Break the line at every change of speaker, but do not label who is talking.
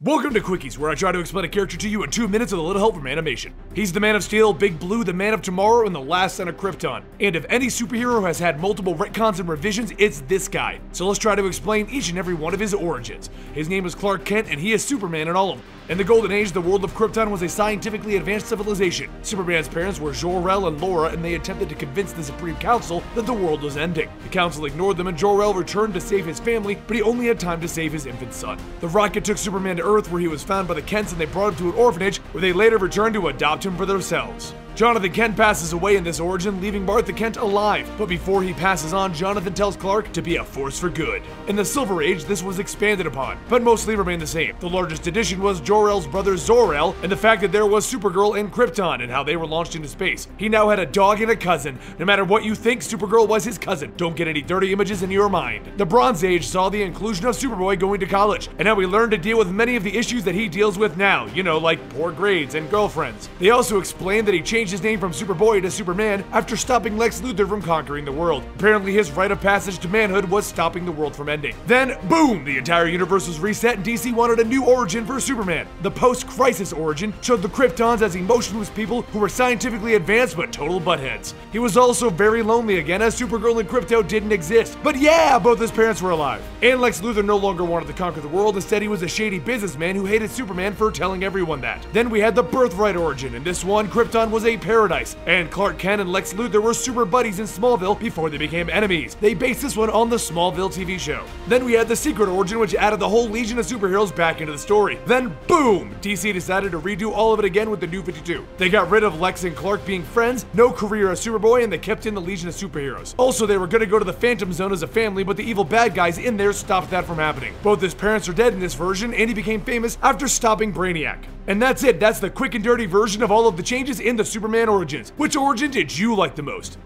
Welcome to Quickies, where I try to explain a character to you in two minutes with a little help from animation. He's the Man of Steel, Big Blue, the Man of Tomorrow, and the Last Son of Krypton. And if any superhero has had multiple retcons and revisions, it's this guy. So let's try to explain each and every one of his origins. His name is Clark Kent, and he is Superman in all of them. In the Golden Age, the world of Krypton was a scientifically advanced civilization. Superman's parents were Jor-El and Lara, and they attempted to convince the Supreme Council that the world was ending. The Council ignored them, and Jor-El returned to save his family, but he only had time to save his infant son. The rocket took Superman to Earth, where he was found by the Kents, and they brought him to an orphanage, where they later returned to adopt him for themselves. Jonathan Kent passes away in this origin, leaving Martha Kent alive. But before he passes on, Jonathan tells Clark to be a force for good. In the Silver Age, this was expanded upon, but mostly remained the same. The largest addition was Jor-El's brother Zor-El, and the fact that there was Supergirl and Krypto, and how they were launched into space. He now had a dog and a cousin. No matter what you think, Supergirl was his cousin. Don't get any dirty images in your mind. The Bronze Age saw the inclusion of Superboy going to college, and how he learned to deal with many of the issues that he deals with now, you know, like poor grades and girlfriends. They also explained that he changed his name from Superboy to Superman after stopping Lex Luthor from conquering the world. Apparently, his rite of passage to manhood was stopping the world from ending. Then, boom, the entire universe was reset and DC wanted a new origin for Superman. The post-crisis origin showed the Kryptons as emotionless people who were scientifically advanced but total buttheads. He was also very lonely again as Supergirl and Krypto didn't exist. But yeah, both his parents were alive. And Lex Luthor no longer wanted to conquer the world, instead he was a shady businessman who hated Superman for telling everyone that. Then we had the Birthright origin. and this one, Krypton was a paradise, and Clark Kent and Lex Luthor were super buddies in Smallville before they became enemies. They based this one on the Smallville TV show. Then we had the Secret origin, which added the whole Legion of Superheroes back into the story. Then boom! DC decided to redo all of it again with the New 52. They got rid of Lex and Clark being friends, no career as Superboy, and they kept in the Legion of Superheroes. Also, they were gonna go to the Phantom Zone as a family, but the evil bad guys in there stopped that from happening. Both his parents are dead in this version, and he became famous after stopping Brainiac. And that's it, that's the quick and dirty version of all of the changes in the Superman origins. Which origin did you like the most?